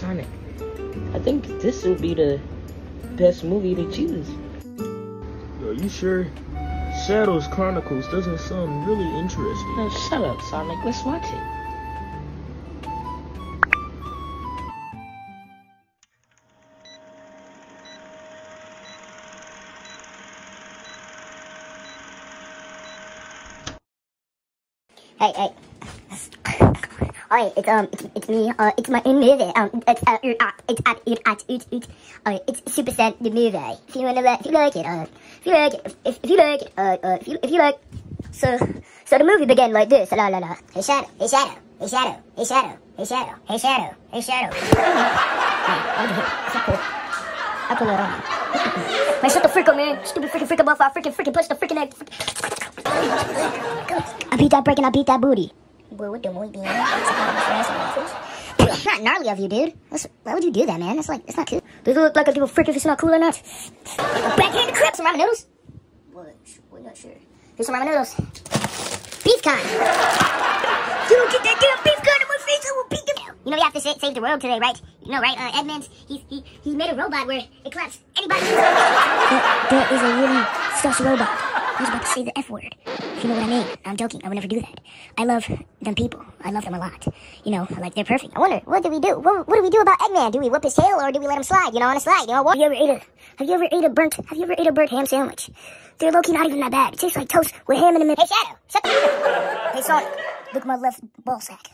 Sonic. I think this would be the best movie to choose. Are you sure? Shadows Chronicles doesn't sound really interesting. Oh, shut up, Sonic. Let's watch it. Hey, hey. Alright, it's um, it's, it's me. Uh, it's my movie. Um, it's uh, uh it's uh, it's uh, it's it's uh, it's Super Sen the movie. If you wanna, if you like it, uh, if you like it, if, if you like it, uh, uh, if you if you like, so so the movie began like this. La la la. Hey shadow, hey shadow, hey shadow, hey shadow, hey shadow, hey shadow, hey shadow. I pull it on. Man, shut the freak up, man. Stupid freaking freak off. I freaking freaking push the freaking egg. I beat that break and I beat that booty. The muy bien. Not gnarly of you, dude. That's, why would you do that, man? That's like, it's not cool. Does it look like I give a frick if it's not cool or not? Backhand crip, some ramen noodles. What? We're not sure. Here's some ramen noodles. Beef con. You don't get that damn beef con in my face, I will beat the. You know you have to sa- save the world today, right? You know, right? Uh, Edmonds, he, he, he made a robot where it claps anybody. that, that is a really sus robot. Was about to say the F word. You know what I mean. I'm joking. I would never do that. I love them people. I love them a lot. You know, like they're perfect. I wonder, what do we do? What, what do we do about Eggman? Do we whip his tail or do we let him slide? You know, on a slide. You know what? Have you ever ate a Have you ever ate a burnt Have you ever ate a burnt ham sandwich? They're low key not even that bad. It tastes like toast with ham in the middle. Hey Shadow, shut the Hey Sonic, look at my left ball sack.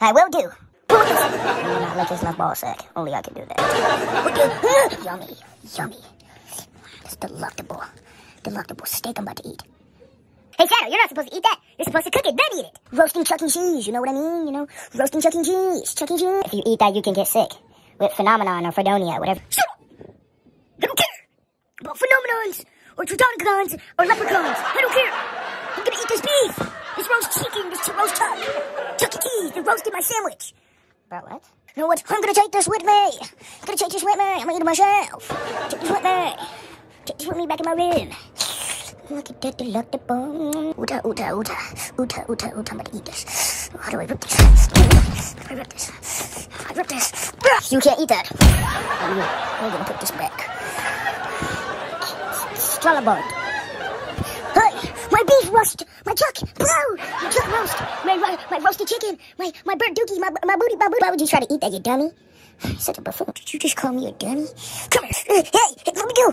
I will do. Do not lick his left ball sack. Only I can do that. Yummy, yummy. It's delectable, delectable steak I'm about to eat. Hey Shadow, you're not supposed to eat that. You're supposed to cook it, then eat it. Roasting Chuck E. Cheese, you know what I mean? You know, roasting Chuck E. Cheese, Chuck E. Cheese. If you eat that, you can get sick with phenomenon or fredonia, whatever. Shut up! I don't care about phenomenons or tridonicons or leprechauns. I don't care. I'm gonna eat this beef, this roast chicken, this roast chuck, Chuck E. Cheese, the roasted my sandwich. Bro, what? You know what? I'm gonna take this with me. I'm gonna take this with me. I'm gonna eat it myself. Take this with me. Take this with me back in my room. Look at that delectable. Uta, uta, uta. Uta, uta, uta. I'm gonna eat this. How do I rip this? How do I rip this? How do I rip this? You can't eat that. I'm gonna put this back. Strallabard. Hey, my beef roast, my chuck, bro, my chuck roast, my, my, my roasted chicken, my, my burnt dookie, my, my booty, my booty. Why would you try to eat that, you dummy? You're Such a buffoon. Did you just call me a dummy? Come here. Hey, let me go.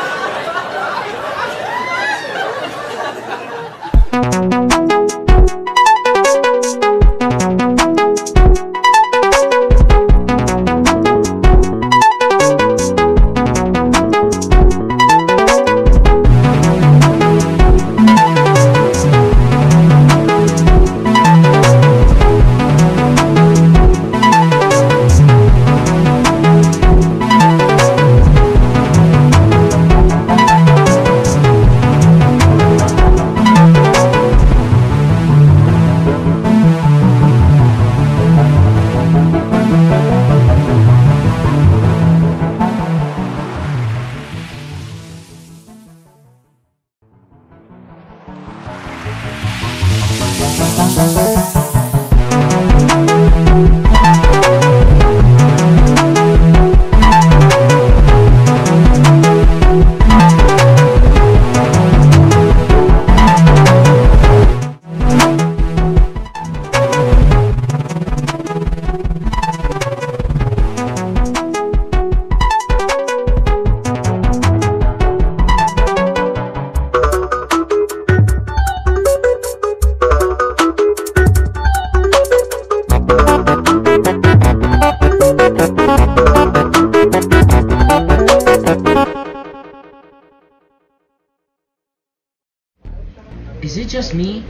Is it just me?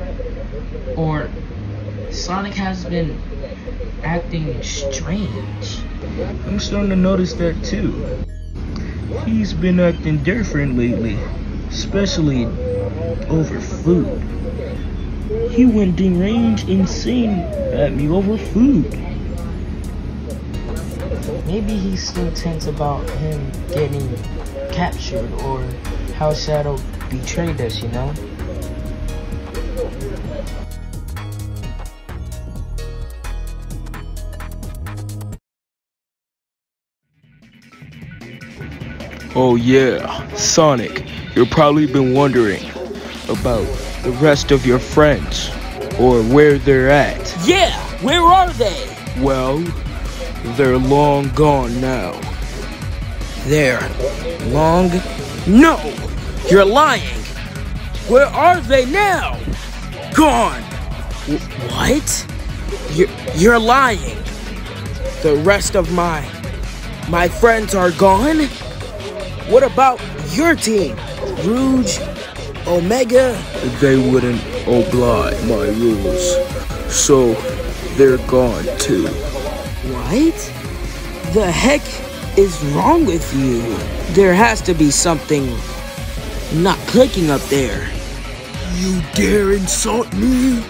Or Sonic has been acting strange? I'm starting to notice that too. He's been acting different lately, especially over food. He went deranged insane at me over food. Maybe he's still tense about him getting captured or how Shadow betrayed us, you know? Oh yeah, Sonic, you've probably been wondering about the rest of your friends or where they're at. Yeah, where are they? Well, they're long gone now. They're long. No, you're lying. Where are they now? Gone. Wh- what? You're, you're lying. The rest of my my friends are gone. What about your team? Rouge, Omega. They wouldn't oblige my rules, so they're gone too. What? The heck is wrong with you? There has to be something not clicking up there. You dare insult me?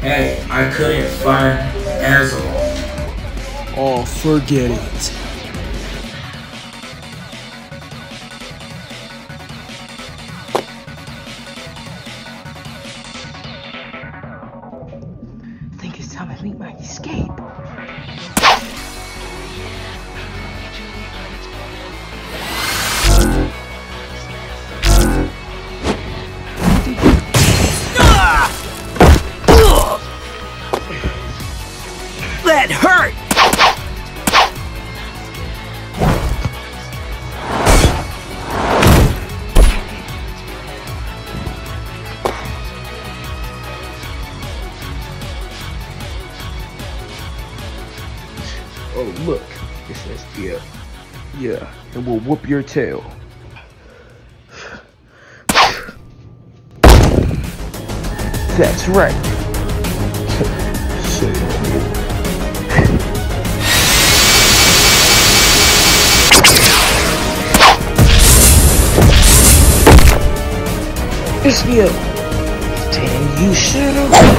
Hey, I couldn't find Azel. Oh, forget it. Oh, look. It says, yeah. Yeah, and we'll whoop your tail. That's right. Say. It's you. Damn, you should have.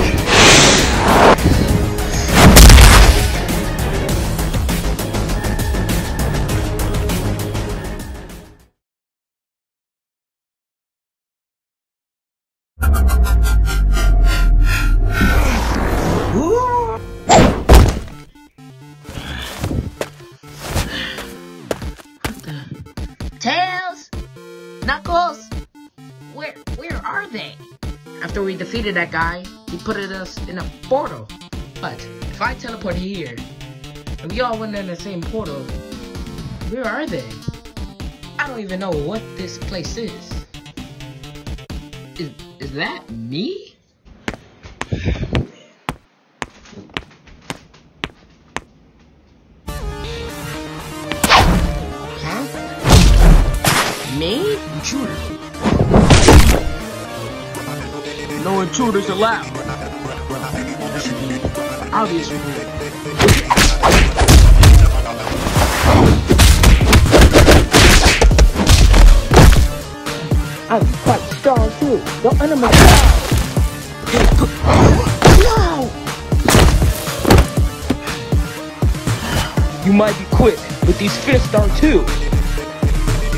Knuckles! Where where are they? After we defeated that guy, he put us in a portal. But if I teleport here, and we all went in the same portal, where are they? I don't even know what this place is. Is is that me? No intruders allowed. That should be obvious for me. I'm quite strong too. Don't undermine No! You might be quick, but these fists are too.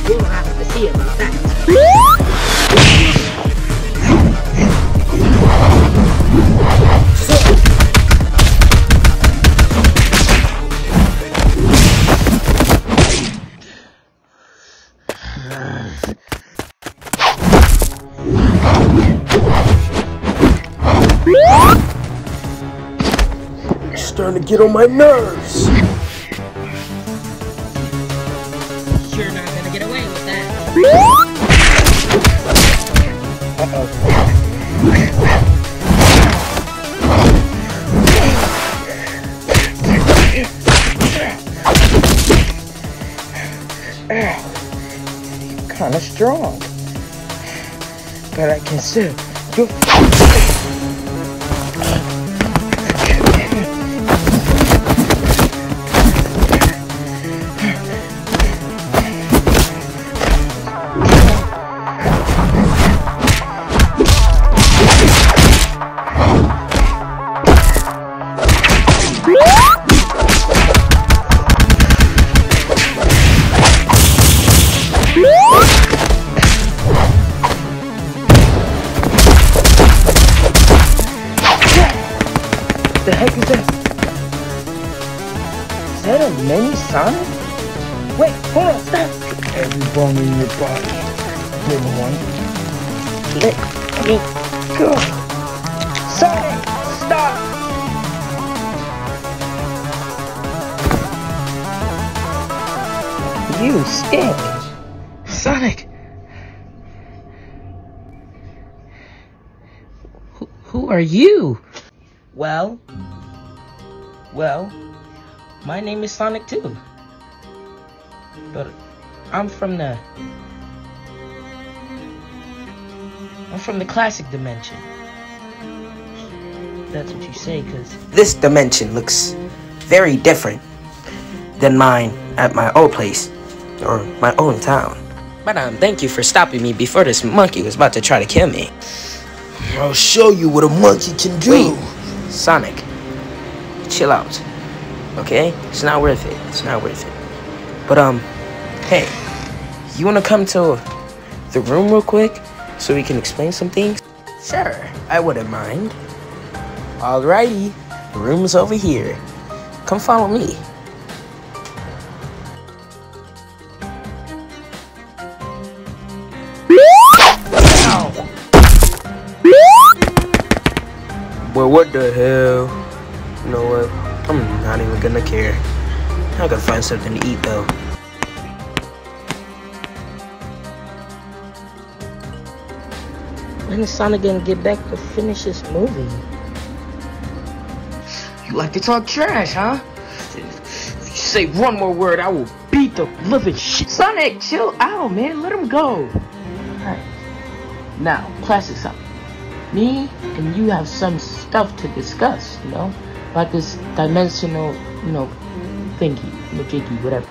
We'll have to see about that. Starting to get on my nerves. You're not gonna get away with that. Kinda strong. But I can still do that? Is that a mini Sonic? Wait, hold on, stop. Every bone in your body, little one. Let me go. Sonic, stop. You stink. Sonic! Who, who are you? Well, well, my name is Sonic too. But I'm from the I'm from the classic dimension. That's what you say, cause This dimension looks very different than mine at my old place or my own town. But um, thank you for stopping me before this monkey was about to try to kill me. I'll show you what a monkey can do. Wait, Sonic, chill out. Okay? It's not worth it. It's not worth it. But um, hey, you wanna come to the room real quick so we can explain some things? Sure, I wouldn't mind. Alrighty, the room's over here. Come follow me. Well, what the hell? You know what? I'm not even gonna care. I gotta find something to eat though. when is Sonic gonna get back to finish this movie? You like to talk trash, huh? If you say one more word, I will beat the living shit. Sonic, chill out, man. Let him go. Alright. Now, classic Sonic. Me and you have some stuff to discuss, you know? like this dimensional, you know, thingy, majiggy, whatever.